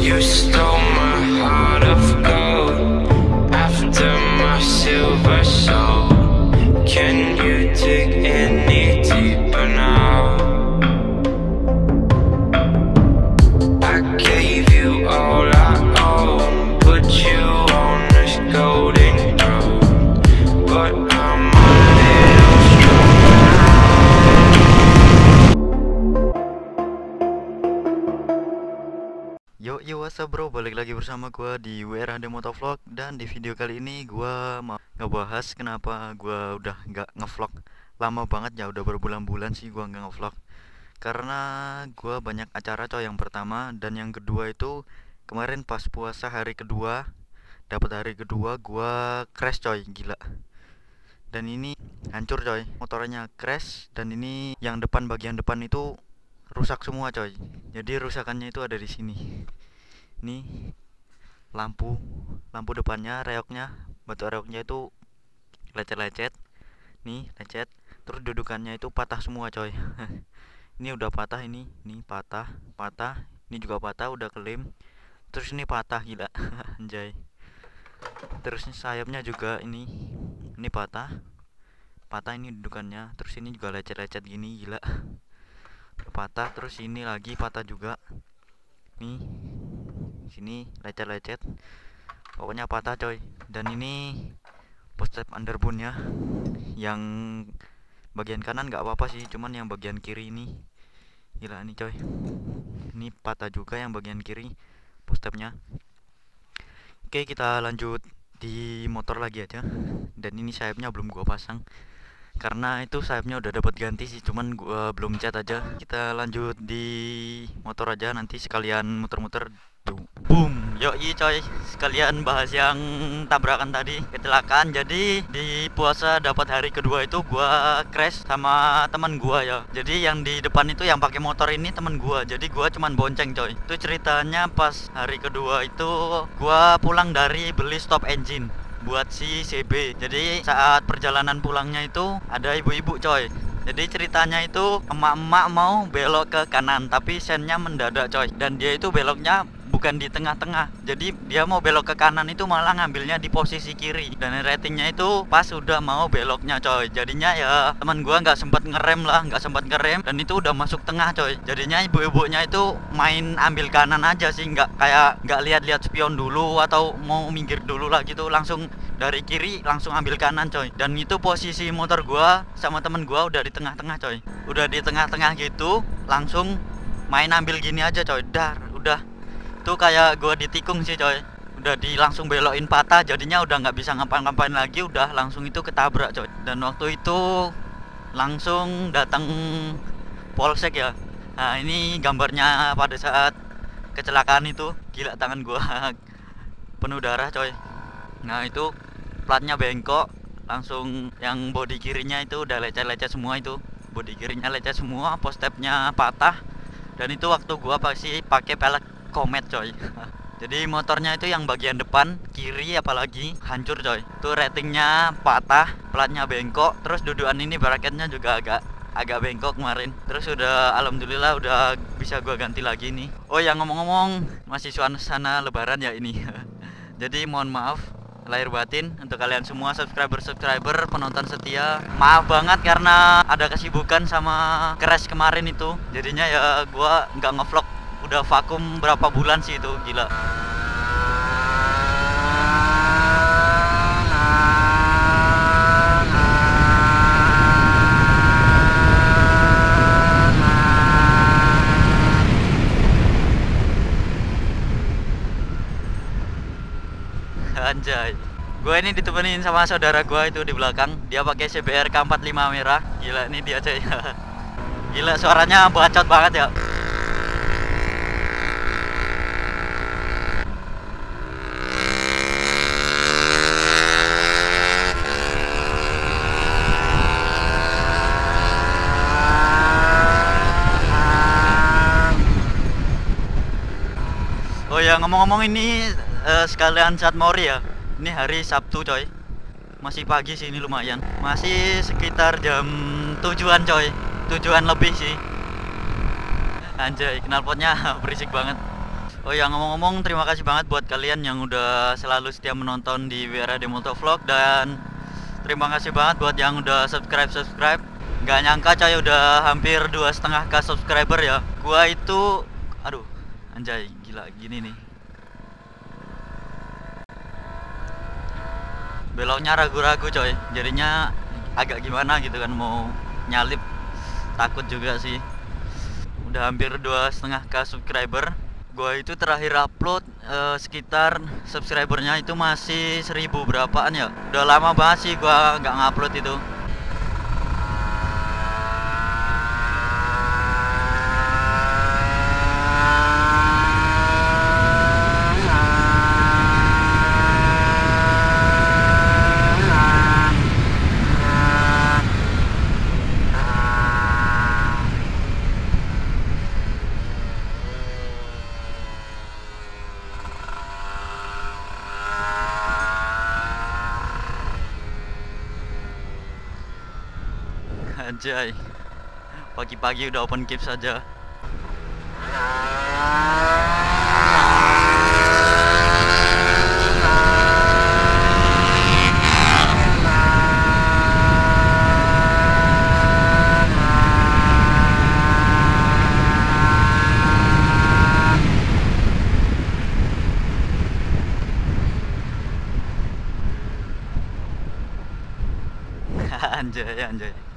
You stole my heart of lagi bersama gua di WR HD Motovlog Dan di video kali ini gua mau ngebahas kenapa gua udah nggak ngevlog. Lama banget ya, udah berbulan-bulan sih gua nggak ngevlog. Karena gua banyak acara coy yang pertama Dan yang kedua itu kemarin pas puasa hari kedua dapat hari kedua gua crash coy, gila. Dan ini hancur coy, motornya crash Dan ini yang depan bagian depan itu rusak semua coy. Jadi rusakannya itu ada di sini ini lampu lampu depannya reoknya. Batu reoknya itu lecet-lecet. Nih lecet terus dudukannya itu patah semua coy. Ini udah patah ini ini patah patah. Ini juga patah udah kelem terus ini patah gila. Anjay. Terus sayapnya juga ini ini patah. Patah ini dudukannya. Terus ini juga lecet-lecet gini gila. Patah terus ini lagi patah juga. Nih sini lecet-lecet. Pokoknya patah coy. Dan ini post underbone yang bagian kanan nggak apa-apa sih cuman yang bagian kiri ini. Gila nih coy. Ini patah juga yang bagian kiri post oke kita lanjut di motor lagi aja. Dan ini sayapnya belum gua pasang. Karena itu sayapnya udah dapat ganti sih cuman gua belum cat aja. Kita lanjut di motor aja nanti sekalian muter-muter boom yuk coy. Sekalian bahas yang tabrakan tadi kecelakaan. Jadi di puasa dapat hari kedua itu gua crash sama teman gua ya jadi yang di depan itu yang pakai motor ini teman gua. Jadi gua cuman bonceng coy. Itu ceritanya pas hari kedua itu gua pulang dari beli stop engine buat si CB jadi saat perjalanan pulangnya itu ada ibu-ibu coy. Jadi ceritanya itu emak-emak mau belok ke kanan tapi sennya mendadak coy. Dan dia itu beloknya bukan di tengah-tengah. Jadi dia mau belok ke kanan itu malah ngambilnya di posisi kiri. Dan ratingnya itu pas udah mau beloknya coy. Jadinya ya teman gua nggak sempat ngerem lah nggak sempat ngerem. Dan itu udah masuk tengah coy. Jadinya ibu-ibunya itu main ambil kanan aja sih. Nggak kayak nggak lihat-lihat spion dulu atau mau minggir dulu lah gitu. Langsung dari kiri langsung ambil kanan coy. Dan itu posisi motor gua sama temen gua udah di tengah-tengah coy. Udah di tengah-tengah gitu langsung main ambil gini aja coy. Dar udah tuh kayak gua ditikung sih coy. Udah di langsung belokin patah jadinya udah nggak bisa ngapain-ngapain lagi udah langsung itu ketabrak coy. Dan waktu itu langsung datang polsek ya. Nah ini gambarnya pada saat kecelakaan itu gila tangan gua penuh darah coy. Nah itu platnya bengkok langsung yang bodi kirinya itu udah lecet-lecet semua itu. Bodi kirinya lecet semua postepnya patah. Dan itu waktu gua pasti pakai pelek komet coy. Jadi motornya itu yang bagian depan kiri apalagi hancur coy. Itu ratingnya patah platnya bengkok terus dudukan ini bracketnya juga agak agak bengkok kemarin. Terus udah alhamdulillah udah bisa gua ganti lagi nih. Oh yang ngomong-ngomong masih suasana lebaran ya ini. Jadi mohon maaf lahir batin untuk kalian semua subscriber-subscriber penonton setia. Maaf banget karena ada kesibukan sama crash kemarin itu. Jadinya ya gua nggak ngevlog udah vakum berapa bulan sih itu gila Anjay. Gue ini ditemenin sama saudara gue itu di belakang. Dia pakai CBR K45 merah. Gila ini dia coy. Gila suaranya bacot banget ya. Oh ya ngomong-ngomong ini eh, sekalian saat mori ya. Ini hari Sabtu coy. Masih pagi sih ini lumayan. Masih sekitar jam tujuan coy. Tujuan lebih sih. Anjay, knalpotnya berisik banget. Oh ya ngomong-ngomong terima kasih banget buat kalian yang udah selalu setia menonton di WRD Motovlog dan terima kasih banget buat yang udah subscribe subscribe. Gak nyangka coy udah hampir dua setengah k subscriber ya. Gua itu, aduh, anjay gila gini nih. Beloknya ragu-ragu coy, jadinya agak gimana gitu kan mau nyalip. Takut juga sih. Udah hampir dua setengah k subscriber. Gua itu terakhir upload uh, sekitar subscribernya itu masih seribu berapaan ya. Udah lama banget sih gua nggak ngupload itu Anjay. Pagi-pagi udah open keep saja. Anjay anjay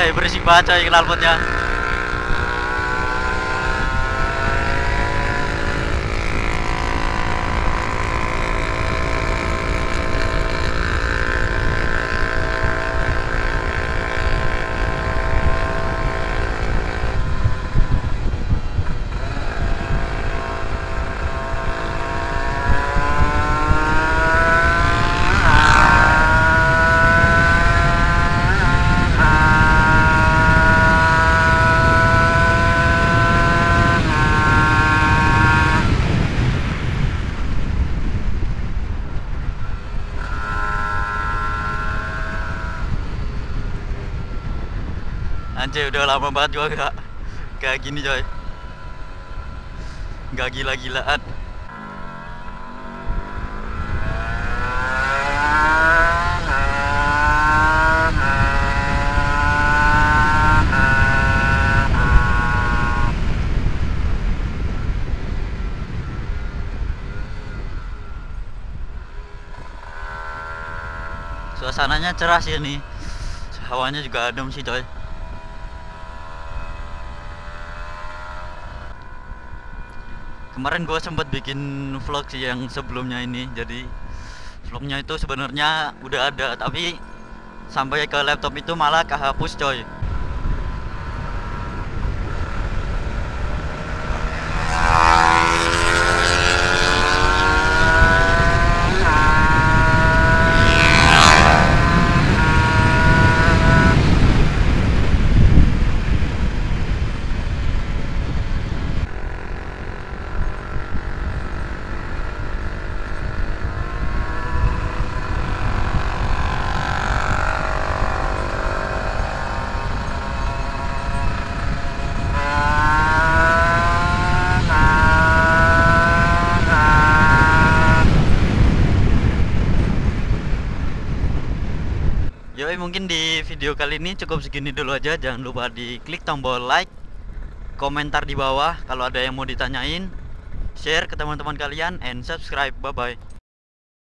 Anjay berisik banget coy knalpotnya Anjay udah lama banget gua gak kayak gini coy. Gak gila-gilaan. Suasananya cerah sih ini. Hawanya juga adem sih coy kemarin gue sempat bikin vlog sih yang sebelumnya ini jadi vlognya itu sebenarnya udah ada tapi sampai ke laptop itu malah kehapus coy mungkin di video kali ini cukup segini dulu aja. Jangan lupa di klik tombol like Komentar di bawah kalau ada yang mau ditanyain. Share ke teman-teman kalian And subscribe. Bye bye